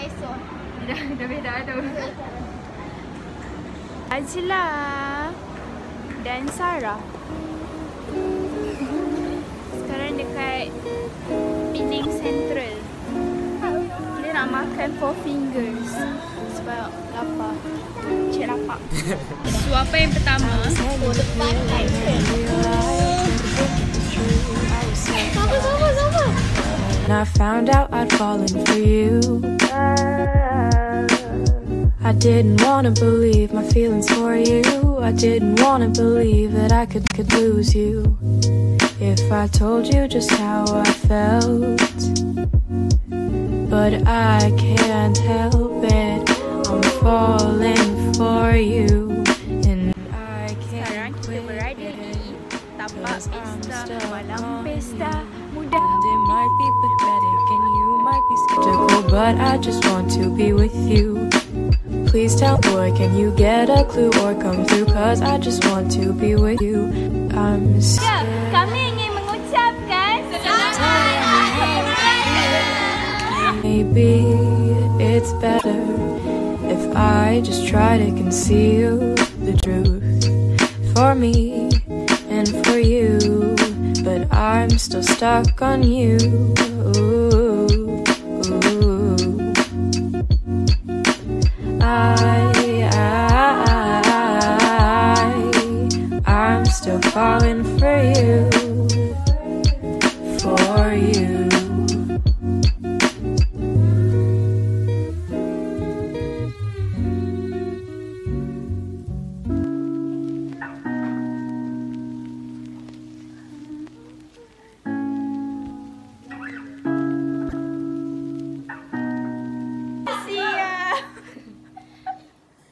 Dah, dah beda tu. Dan Sarah sekarang dekat Penang Central. Dia nak makan four fingers sebab lapar. Cik lapar. so apa yang pertama? Sama And I found out I'd fallen for you. I didn't wanna believe my feelings for you. I didn't wanna believe that I could could lose you. If I told you just how I felt, but I can't help it. I'm falling for you, and I Sekarang can't kita berada di tapak pesta malam pesta. And it might be pathetic and you might be skeptical, but I just want to be with you. Please tell boy, can you get a clue or come through? Cause I just want to be with you. I'm scared. kami ingin mengucapkan Maybe it's better if I just try to conceal the truth for me and for you. I'm still stuck on you. Ooh, ooh. I, I, I'm still falling for you, for you.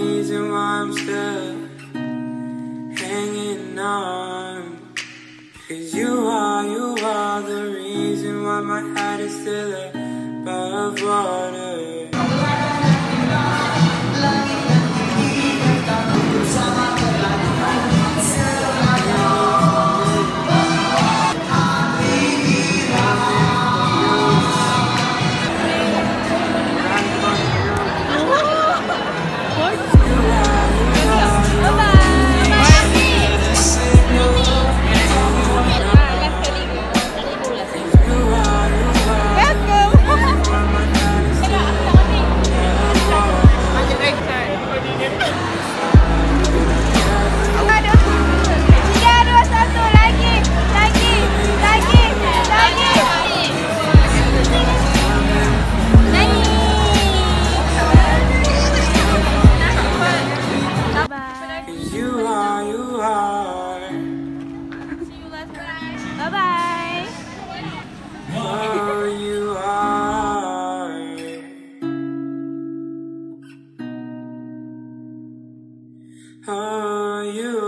reason why I'm still hanging on. Cause you are, you are the reason why my head is still above water. Bye-bye. Cause you are, you are. Bye-bye. Oh, you are. Oh, you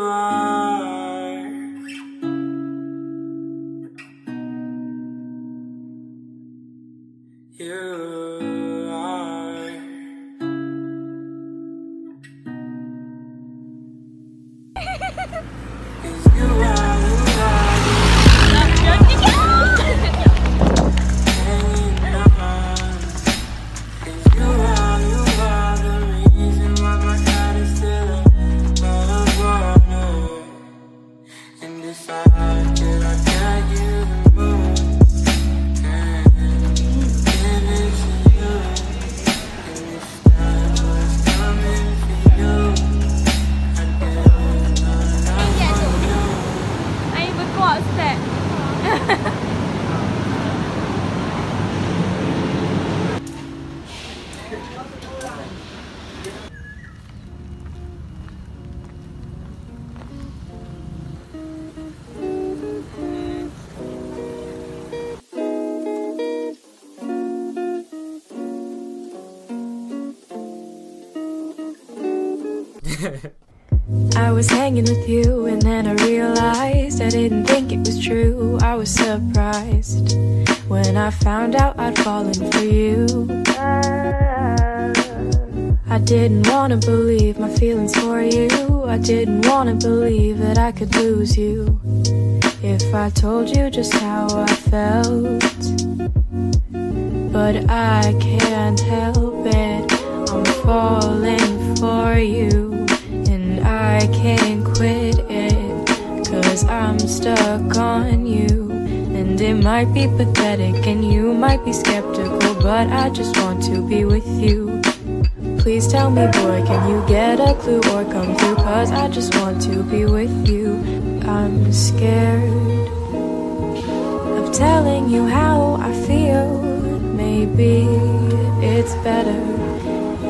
I was hanging with you, and then I realized I didn't think it was true. I was surprised when I found out I'd fallen for you. I didn't wanna believe my feelings for you. I didn't wanna believe that I could lose you. If I told you just how I felt, but I can't help it. I'm falling for you, I can't quit it. Cause I'm stuck on you. And it might be pathetic, and you might be skeptical, but I just want to be with you. Please tell me, boy, can you get a clue or come through? Cause I just want to be with you. I'm scared of telling you how I feel. Maybe it's better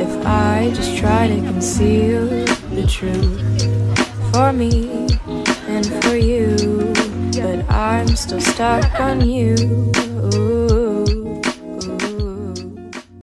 if I just try to conceal truth for me and for you. But I'm still stuck on you. Ooh.